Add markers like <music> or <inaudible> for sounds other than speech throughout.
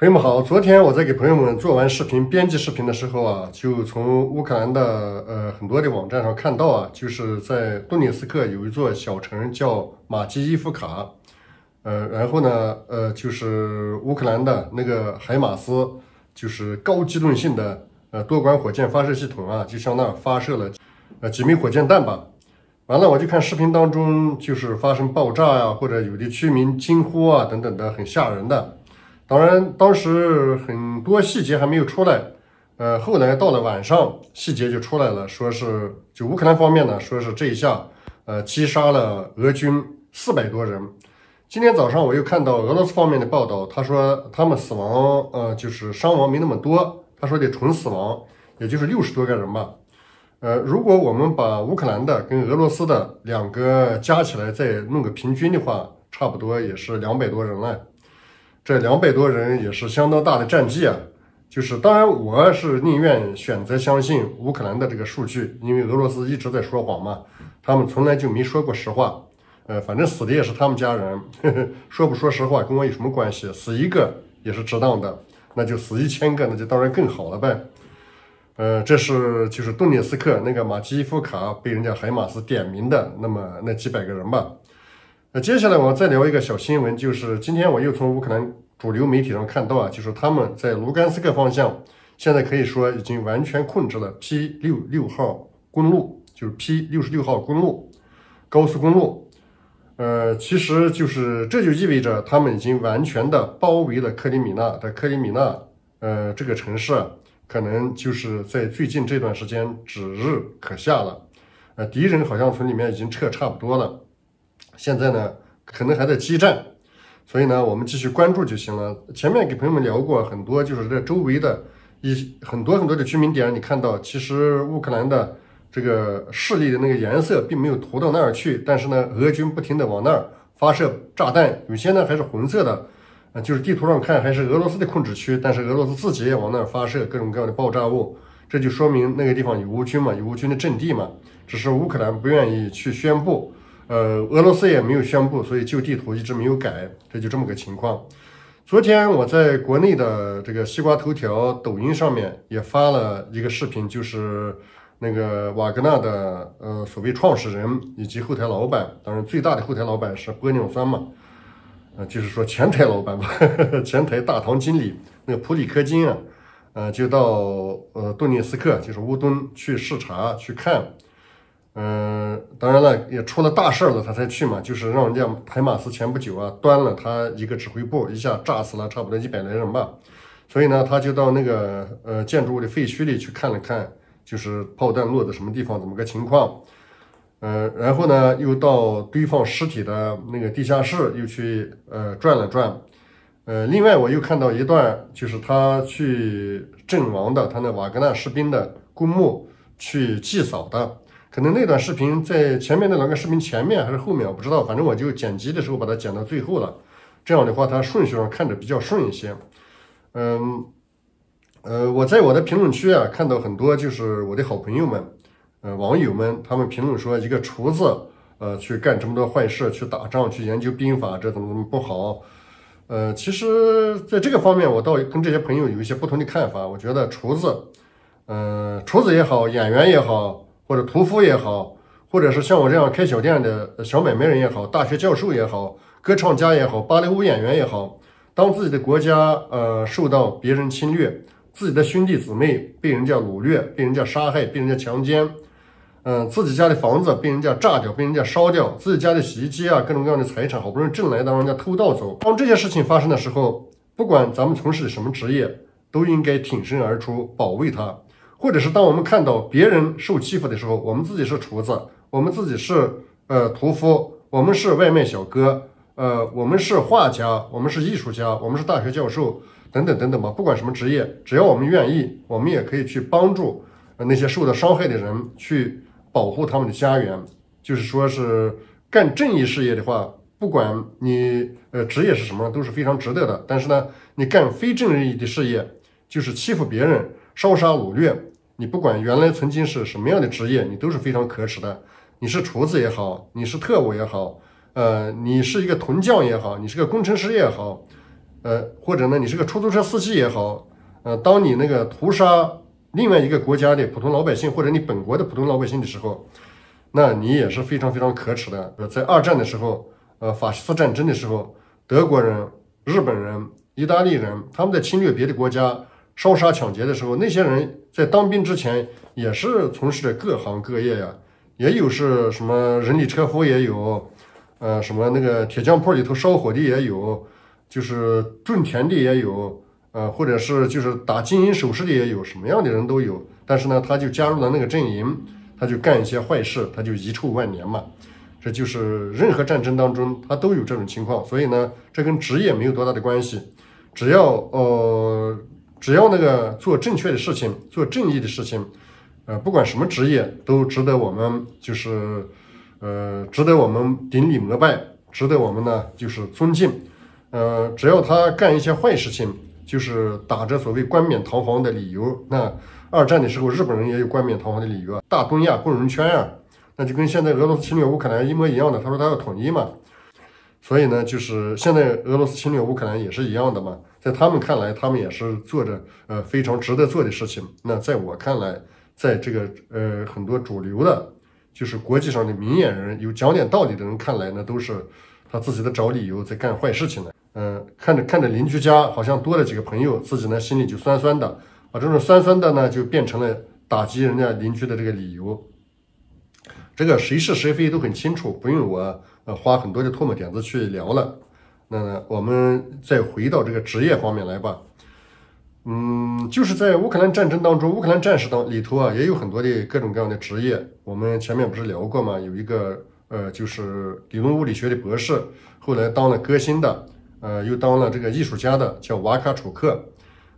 朋友们好，昨天我在给朋友们做完视频、编辑视频的时候啊，就从乌克兰的呃很多的网站上看到啊，就是在顿涅斯克有一座小城叫马基伊夫卡，呃，然后呢，呃，就是乌克兰的那个海马斯，就是高机动性的呃多管火箭发射系统啊，就向那发射了呃几枚火箭弹吧。完了，我就看视频当中就是发生爆炸呀，或者有的居民惊呼啊等等的，很吓人的。当然，当时很多细节还没有出来，呃，后来到了晚上，细节就出来了，说是就乌克兰方面呢，说是这一下，呃，击杀了俄军四百多人。今天早上我又看到俄罗斯方面的报道，他说他们死亡，呃，就是伤亡没那么多，他说的纯死亡也就是六十多个人吧。呃，如果我们把乌克兰的跟俄罗斯的两个加起来再弄个平均的话，差不多也是两百多人了。这两百多人也是相当大的战绩啊！就是当然，我是宁愿选择相信乌克兰的这个数据，因为俄罗斯一直在说谎嘛，他们从来就没说过实话。呃，反正死的也是他们家人，呵呵说不说实话跟我有什么关系？死一个也是值当的，那就死一千个，那就当然更好了呗。呃，这是就是顿涅斯克那个马基伊夫卡被人家海马斯点名的那么那几百个人吧。那接下来我再聊一个小新闻，就是今天我又从乌克兰主流媒体上看到啊，就是他们在卢甘斯克方向，现在可以说已经完全控制了 P 六六号公路，就是 P 六十六号公路高速公路。呃，其实就是这就意味着他们已经完全的包围了克里米纳的克里米纳，呃，这个城市可能就是在最近这段时间指日可下了。呃，敌人好像从里面已经撤差不多了。现在呢，可能还在激战，所以呢，我们继续关注就行了。前面给朋友们聊过很多，就是这周围的一很多很多的居民点，你看到，其实乌克兰的这个势力的那个颜色并没有涂到那儿去，但是呢，俄军不停的往那儿发射炸弹，有些呢还是红色的，呃，就是地图上看还是俄罗斯的控制区，但是俄罗斯自己也往那儿发射各种各样的爆炸物，这就说明那个地方有乌军嘛，有乌军的阵地嘛，只是乌克兰不愿意去宣布。呃，俄罗斯也没有宣布，所以旧地图一直没有改，这就这么个情况。昨天我在国内的这个西瓜头条、抖音上面也发了一个视频，就是那个瓦格纳的呃所谓创始人以及后台老板，当然最大的后台老板是玻尿酸嘛，呃，就是说前台老板吧，<laughs> 前台大堂经理那个普里科金啊，呃，就到呃顿涅斯克，就是乌东去视察去看。嗯，当然了，也出了大事了，他才去嘛。就是让人家海马斯前不久啊，端了他一个指挥部，一下炸死了差不多一百来人吧。所以呢，他就到那个呃建筑物的废墟里去看了看，就是炮弹落在什么地方，怎么个情况。呃，然后呢，又到堆放尸体的那个地下室又去呃转了转。呃，另外我又看到一段，就是他去阵亡的他那瓦格纳士兵的公墓去祭扫的。可能那段视频在前面那两个视频前面还是后面，我不知道。反正我就剪辑的时候把它剪到最后了，这样的话它顺序上看着比较顺一些。嗯，呃，我在我的评论区啊看到很多就是我的好朋友们，呃，网友们，他们评论说一个厨子，呃，去干这么多坏事，去打仗，去研究兵法，这怎么怎么不好？呃，其实在这个方面，我倒跟这些朋友有一些不同的看法。我觉得厨子，嗯，厨子也好，演员也好。或者屠夫也好，或者是像我这样开小店的小买卖人也好，大学教授也好，歌唱家也好，芭蕾舞演员也好，当自己的国家呃受到别人侵略，自己的兄弟姊妹被人家掳掠、被人家杀害、被人家强奸，嗯，自己家的房子被人家炸掉、被人家烧掉，自己家的洗衣机啊，各种各样的财产好不容易挣来的，让人家偷盗走。当这些事情发生的时候，不管咱们从事什么职业，都应该挺身而出，保卫它。或者是当我们看到别人受欺负的时候，我们自己是厨子，我们自己是呃屠夫，我们是外卖小哥，呃，我们是画家，我们是艺术家，我们是大学教授，等等等等吧。不管什么职业，只要我们愿意，我们也可以去帮助那些受到伤害的人，去保护他们的家园。就是说是干正义事业的话，不管你呃职业是什么，都是非常值得的。但是呢，你干非正义的事业，就是欺负别人。烧杀掳掠，你不管原来曾经是什么样的职业，你都是非常可耻的。你是厨子也好，你是特务也好，呃，你是一个铜匠也好，你是个工程师也好，呃，或者呢，你是个出租车司机也好，呃，当你那个屠杀另外一个国家的普通老百姓，或者你本国的普通老百姓的时候，那你也是非常非常可耻的。在二战的时候，呃，法西斯战争的时候，德国人、日本人、意大利人，他们在侵略别的国家、烧杀抢劫的时候，那些人在当兵之前也是从事着各行各业呀，也有是什么人力车夫也有，呃，什么那个铁匠铺里头烧火的也有。就是种田的也有，呃，或者是就是打金银首饰的也有，什么样的人都有。但是呢，他就加入了那个阵营，他就干一些坏事，他就遗臭万年嘛。这就是任何战争当中，他都有这种情况。所以呢，这跟职业没有多大的关系。只要呃，只要那个做正确的事情，做正义的事情，呃，不管什么职业，都值得我们就是呃，值得我们顶礼膜拜，值得我们呢就是尊敬。呃，只要他干一些坏事情，就是打着所谓冠冕堂皇的理由。那二战的时候，日本人也有冠冕堂皇的理由啊，大东亚共荣圈啊，那就跟现在俄罗斯侵略乌克兰一模一样的。他说他要统一嘛，所以呢，就是现在俄罗斯侵略乌克兰也是一样的嘛。在他们看来，他们也是做着呃非常值得做的事情。那在我看来，在这个呃很多主流的，就是国际上的明眼人、有讲点道理的人看来呢，都是他自己的找理由在干坏事情呢。嗯，看着看着邻居家好像多了几个朋友，自己呢心里就酸酸的，啊，这种酸酸的呢就变成了打击人家邻居的这个理由。这个谁是谁非都很清楚，不用我呃花很多的唾沫点子去聊了。那我们再回到这个职业方面来吧。嗯，就是在乌克兰战争当中，乌克兰战士当里头啊，也有很多的各种各样的职业。我们前面不是聊过吗？有一个呃，就是理论物理学的博士，后来当了歌星的。呃，又当了这个艺术家的叫瓦卡楚克，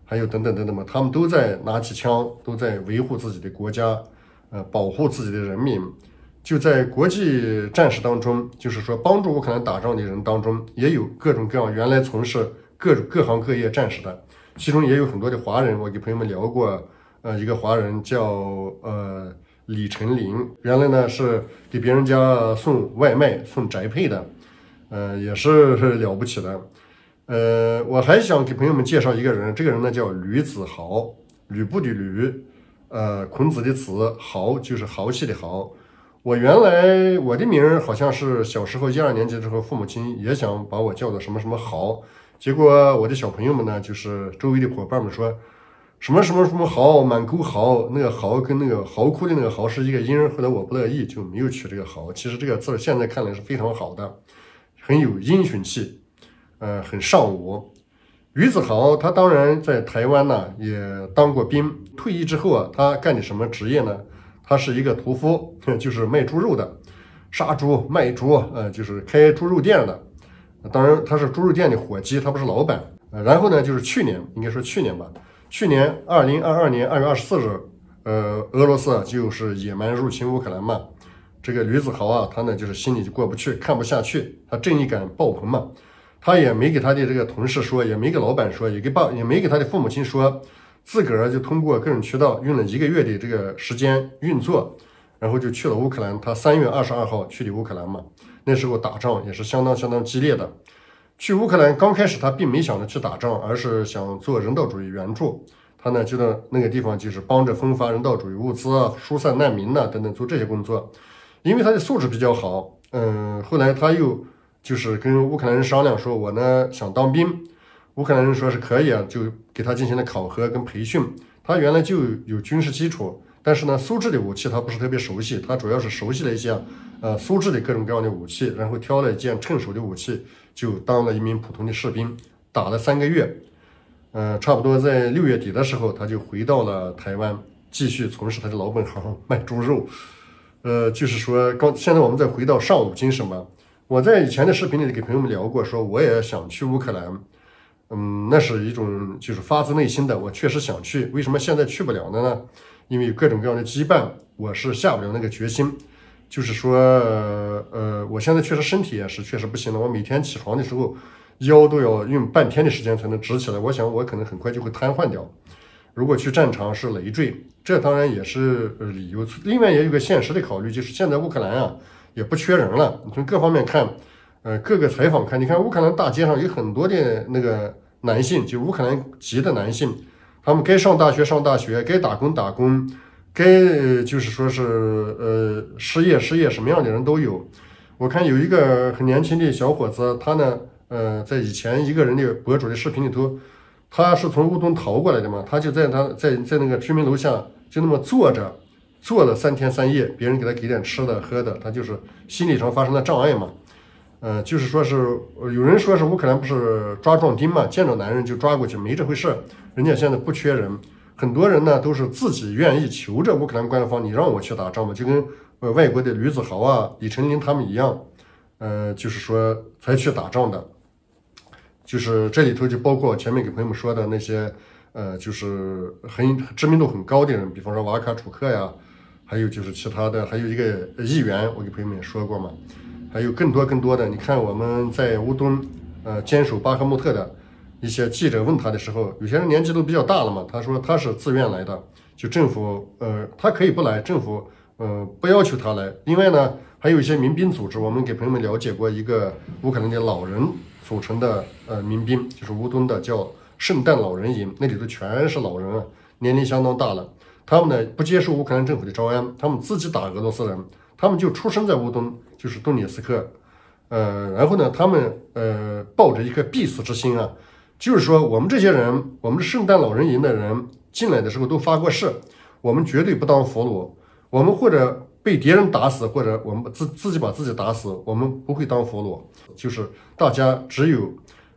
还有等等等等嘛，他们都在拿起枪，都在维护自己的国家，呃，保护自己的人民。就在国际战士当中，就是说帮助乌克兰打仗的人当中，也有各种各样原来从事各种各行各业战士的，其中也有很多的华人。我给朋友们聊过，呃，一个华人叫呃李成林，原来呢是给别人家送外卖、送宅配的。呃，也是了不起的。呃，我还想给朋友们介绍一个人，这个人呢叫吕子豪，吕布的吕，呃，孔子的子，豪就是豪气的豪。我原来我的名好像是小时候一二年级的时候，父母亲也想把我叫做什么什么豪，结果我的小朋友们呢，就是周围的伙伴们说什么什么什么豪，满沟豪，那个豪跟那个嚎哭的那个豪是一个音，后来我不乐意就没有取这个豪。其实这个字现在看来是非常好的。很有英雄气，呃，很尚武。于子豪他当然在台湾呢也当过兵，退役之后啊，他干的什么职业呢？他是一个屠夫，<laughs> 就是卖猪肉的，杀猪卖猪，呃，就是开猪肉店的。当然他是猪肉店的伙计，他不是老板。然后呢，就是去年，应该说去年吧，去年二零二二年二月二十四日，呃，俄罗斯就是野蛮入侵乌克兰嘛。这个吕子豪啊，他呢就是心里就过不去，看不下去，他正义感爆棚嘛，他也没给他的这个同事说，也没给老板说，也给爸，也没给他的父母亲说，自个儿就通过各种渠道用了一个月的这个时间运作，然后就去了乌克兰。他三月二十二号去的乌克兰嘛，那时候打仗也是相当相当激烈的。去乌克兰刚开始他并没想着去打仗，而是想做人道主义援助。他呢就到那个地方，就是帮着分发人道主义物资啊，疏散难民呐等等，做这些工作。因为他的素质比较好，嗯，后来他又就是跟乌克兰人商量说，我呢想当兵，乌克兰人说是可以啊，就给他进行了考核跟培训。他原来就有军事基础，但是呢，苏制的武器他不是特别熟悉，他主要是熟悉了一些呃苏制的各种各样的武器，然后挑了一件趁手的武器，就当了一名普通的士兵，打了三个月，嗯，差不多在六月底的时候，他就回到了台湾，继续从事他的老本行卖猪肉。呃，就是说，刚现在我们再回到尚武精神吧。我在以前的视频里给朋友们聊过，说我也想去乌克兰，嗯，那是一种就是发自内心的，我确实想去。为什么现在去不了了呢？因为各种各样的羁绊，我是下不了那个决心。就是说，呃，我现在确实身体也是确实不行了，我每天起床的时候腰都要用半天的时间才能直起来。我想我可能很快就会瘫痪掉。如果去战场是累赘，这当然也是理由。另外也有个现实的考虑，就是现在乌克兰啊也不缺人了。从各方面看，呃，各个采访看，你看乌克兰大街上有很多的那个男性，就乌克兰籍的男性，他们该上大学上大学，该打工打工，该就是说是呃失业失业，什么样的人都有。我看有一个很年轻的小伙子，他呢，呃，在以前一个人的博主的视频里头，他是从乌东逃过来的嘛，他就在他在在那个居民楼下就那么坐着，坐了三天三夜，别人给他给点吃的喝的，他就是心理上发生了障碍嘛。呃，就是说是有人说是乌克兰不是抓壮丁嘛，见着男人就抓过去，没这回事。人家现在不缺人，很多人呢都是自己愿意求着乌克兰官方，你让我去打仗嘛，就跟。呃，外国的吕子豪啊、李成林他们一样，呃，就是说才去打仗的，就是这里头就包括前面给朋友们说的那些，呃，就是很知名度很高的人，比方说瓦卡楚克呀，还有就是其他的，还有一个议员，我给朋友们也说过嘛，还有更多更多的。你看我们在乌东，呃，坚守巴赫穆特的一些记者问他的时候，有些人年纪都比较大了嘛，他说他是自愿来的，就政府，呃，他可以不来，政府。呃，不要求他来。另外呢，还有一些民兵组织，我们给朋友们了解过一个乌克兰的老人组成的呃民兵，就是乌东的叫圣诞老人营，那里头全是老人，年龄相当大了。他们呢不接受乌克兰政府的招安，他们自己打俄罗斯人，他们就出生在乌东，就是顿涅斯克。呃，然后呢，他们呃抱着一颗必死之心啊，就是说我们这些人，我们圣诞老人营的人进来的时候都发过誓，我们绝对不当俘虏。我们或者被敌人打死，或者我们自自己把自己打死，我们不会当俘虏。就是大家只有，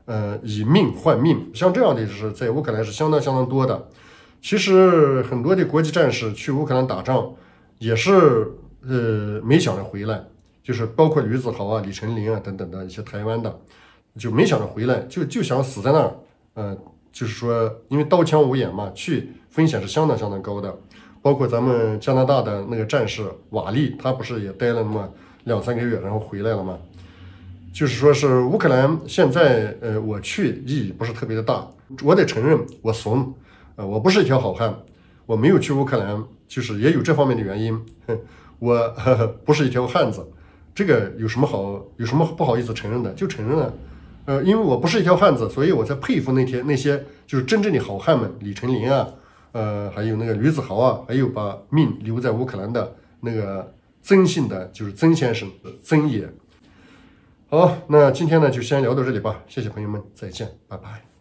呃，以命换命。像这样的就是在乌克兰是相当相当多的。其实很多的国际战士去乌克兰打仗，也是呃没想着回来。就是包括吕子豪啊、李成林啊等等的一些台湾的，就没想着回来，就就想死在那儿。呃，就是说，因为刀枪无眼嘛，去风险是相当相当高的。包括咱们加拿大的那个战士瓦利，他不是也待了那么两三个月，然后回来了吗？就是说是乌克兰现在，呃，我去意义不是特别的大。我得承认我怂，呃，我不是一条好汉，我没有去乌克兰，就是也有这方面的原因。我呵 <laughs> 呵不是一条汉子，这个有什么好有什么不好意思承认的？就承认了。呃，因为我不是一条汉子，所以我才佩服那天那些就是真正的好汉们，李成林啊。呃，还有那个吕子豪啊，还有把命留在乌克兰的那个曾姓的，就是曾先生，曾爷。好，那今天呢就先聊到这里吧，谢谢朋友们，再见，拜拜。